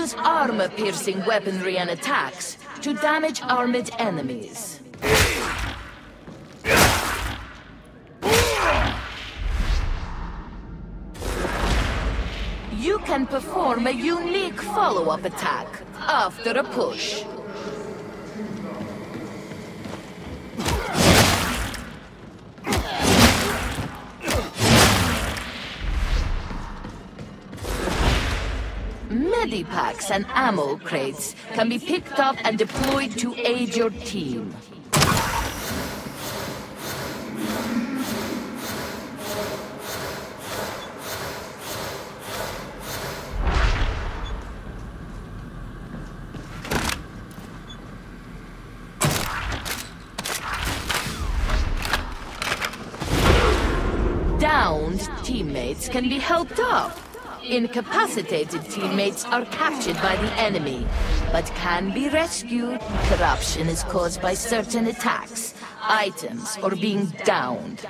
Use armor-piercing weaponry and attacks to damage armored enemies. You can perform a unique follow-up attack after a push. Medipacks and ammo crates can be picked up and deployed to aid your team. Downed teammates can be helped up. Incapacitated teammates are captured by the enemy, but can be rescued. Corruption is caused by certain attacks, items, or being downed.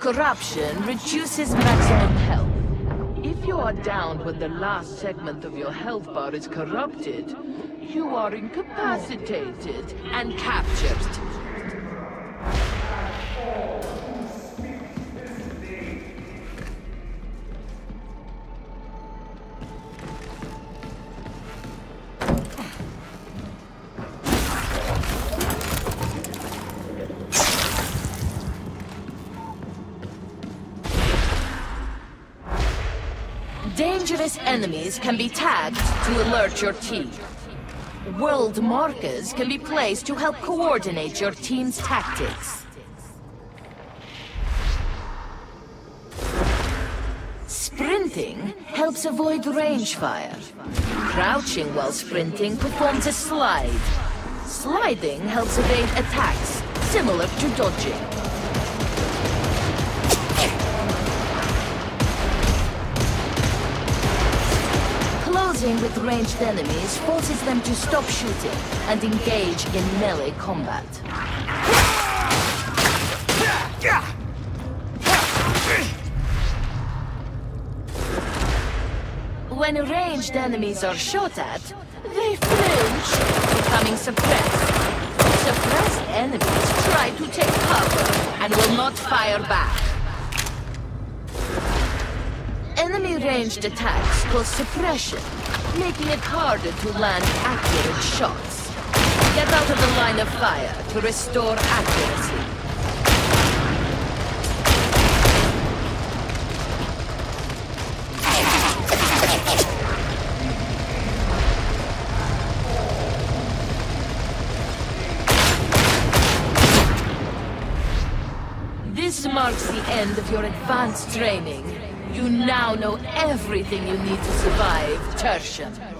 Corruption reduces maximum health. If you are downed when the last segment of your health bar is corrupted, you are incapacitated and captured. Dangerous enemies can be tagged to alert your team. World markers can be placed to help coordinate your team's tactics. Sprinting helps avoid range fire. Crouching while sprinting performs a slide. Sliding helps evade attacks, similar to dodging. With ranged enemies forces them to stop shooting and engage in melee combat. When ranged enemies are shot at, they flinch, becoming suppressed. Suppressed enemies try to take cover and will not fire back. Enemy ranged attacks cause suppression, making it harder to land accurate shots. Get out of the line of fire to restore accuracy. This marks the end of your advanced training. You now know everything you need to survive Tertium.